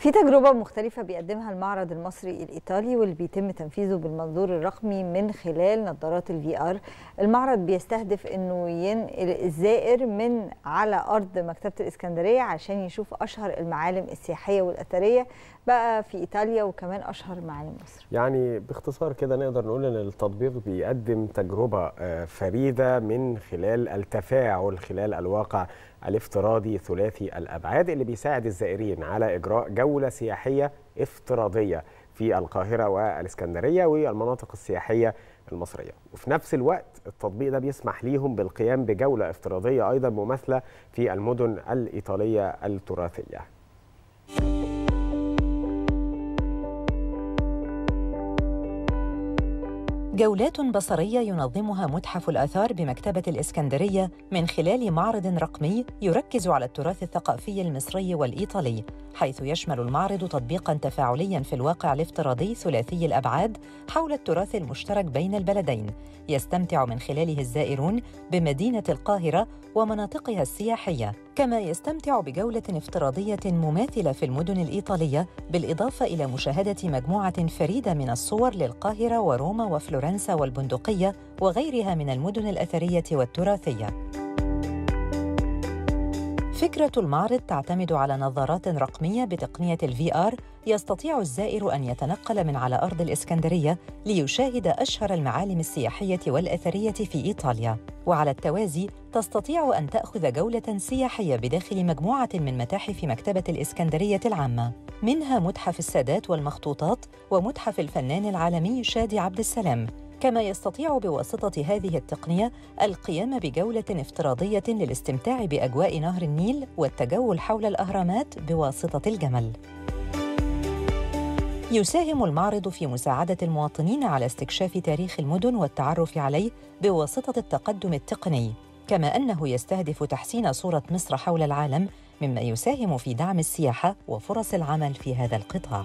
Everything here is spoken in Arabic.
في تجربة مختلفة بيقدمها المعرض المصري الإيطالي واللي بيتم تنفيذه بالمنظور الرقمي من خلال نظارات ال VR المعرض بيستهدف إنه ينقل الزائر من على أرض مكتبة الإسكندرية عشان يشوف أشهر المعالم السياحية والأثرية بقى في إيطاليا وكمان أشهر معالم مصر. يعني باختصار كده نقدر نقول إن التطبيق بيقدم تجربة فريدة من خلال التفاعل خلال الواقع الافتراضي ثلاثي الأبعاد اللي بيساعد الزائرين على إجراء جولة سياحية افتراضية في القاهرة والإسكندرية والمناطق السياحية المصرية. وفي نفس الوقت التطبيق ده بيسمح ليهم بالقيام بجولة افتراضية أيضا مماثلة في المدن الإيطالية التراثية. جولات بصرية ينظمها متحف الآثار بمكتبة الإسكندرية من خلال معرض رقمي يركز على التراث الثقافي المصري والإيطالي، حيث يشمل المعرض تطبيقاً تفاعلياً في الواقع الافتراضي ثلاثي الأبعاد حول التراث المشترك بين البلدين، يستمتع من خلاله الزائرون بمدينة القاهرة ومناطقها السياحية، كما يستمتع بجولة افتراضية مماثلة في المدن الإيطالية، بالإضافة إلى مشاهدة مجموعة فريدة من الصور للقاهرة وروما وفلورنسا. والبندقية وغيرها من المدن الأثرية والتراثية. فكرة المعرض تعتمد على نظارات رقمية بتقنية الفي آر يستطيع الزائر أن يتنقل من على أرض الإسكندرية ليشاهد أشهر المعالم السياحية والأثرية في إيطاليا. وعلى التوازي تستطيع أن تأخذ جولة سياحية بداخل مجموعة من متاحف مكتبة الإسكندرية العامة منها متحف السادات والمخطوطات ومتحف الفنان العالمي شادي عبد السلام. كما يستطيع بواسطة هذه التقنية القيام بجولة افتراضية للاستمتاع بأجواء نهر النيل والتجول حول الأهرامات بواسطة الجمل. يساهم المعرض في مساعدة المواطنين على استكشاف تاريخ المدن والتعرف عليه بواسطة التقدم التقني، كما أنه يستهدف تحسين صورة مصر حول العالم مما يساهم في دعم السياحة وفرص العمل في هذا القطاع.